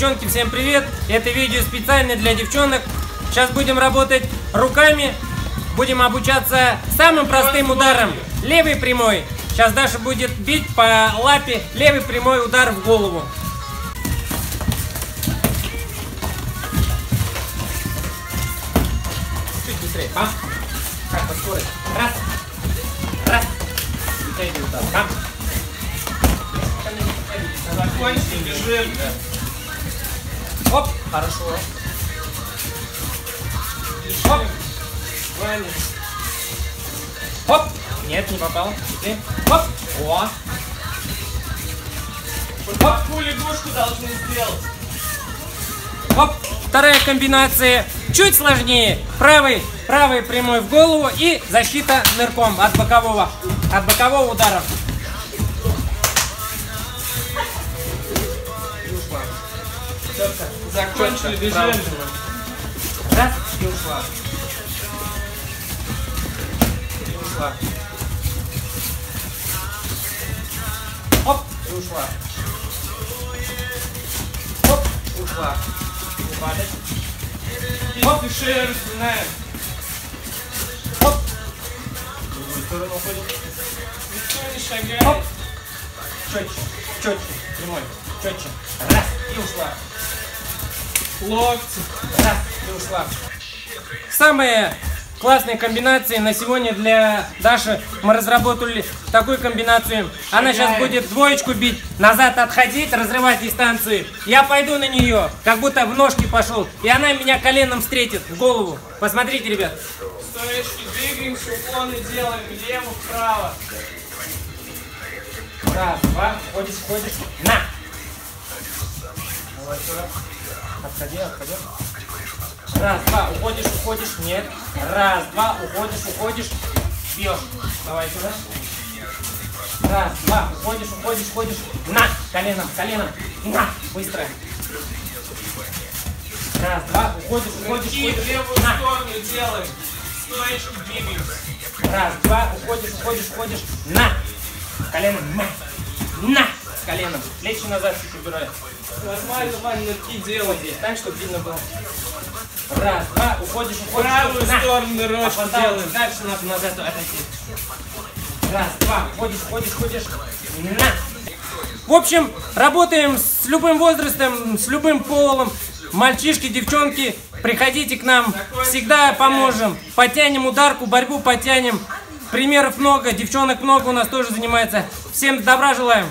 девчонки, всем привет! Это видео специально для девчонок. Сейчас будем работать руками. Будем обучаться самым простым ударом. Левый прямой. Сейчас Даша будет бить по лапе левый прямой удар в голову. Чуть быстрее. Бам. Как по. Раз. Раз. Вытягивай удар. Бам. Закончили, бежим. Оп. Хорошо. Оп. Оп. Нет, не попал. Ты. Оп. О. вот такую лягушку должны сделать. Оп. Вторая комбинация. Чуть сложнее. Правый, правый прямой в голову и защита нырком от бокового, от бокового удара. Четко. Закончили. Правый. Раз и ушла. И ушла. Оп, и ушла. Оп, и ушла. Не падать. Оп, дыши, распинаем. Оп. В другую сторону уходим. Никто не Оп. шагает. Четче, четче, прямой, четче. Раз, и ушла. Локти. Раз, и ушла. Самые классные комбинации на сегодня для Даши. Мы разработали такую комбинацию. Она сейчас будет двоечку бить, назад отходить, разрывать дистанцию. Я пойду на нее, как будто в ножки пошел. И она меня коленом встретит в голову. Посмотрите, ребят. Стоечки двигаемся, уклоны делаем влево, вправо. Раз, два, ходишь, ходишь. На! Сюда. Отходи, отходи. Раз, два, уходишь, уходишь. Нет. Раз, два, уходишь, уходишь. Бьешь. Давай сюда. Раз, два, уходишь, уходишь, уходишь. На! Коленом, коленом. На! Быстро. Раз, два, уходишь, уходишь, Руки уходишь. левую На! сторону делаем. Стоечки двигаемся. Раз, два, уходишь, уходишь, уходишь. На! Коленом. На! На! С коленом. Плечи назад чуть убирай. Нормально, Ваня, нырки делай. Здесь, так, чтобы видно было. Раз, два, уходишь, уходишь. правую на. сторону А ручку потом делаем. дальше надо назад отойти. Раз, два, ходишь, ходишь, ходишь. На! В общем, работаем с любым возрастом, с любым полом. Мальчишки, девчонки, приходите к нам, всегда поможем. Потянем ударку, борьбу потянем. Примеров много, девчонок много у нас тоже занимается. Всем добра желаем.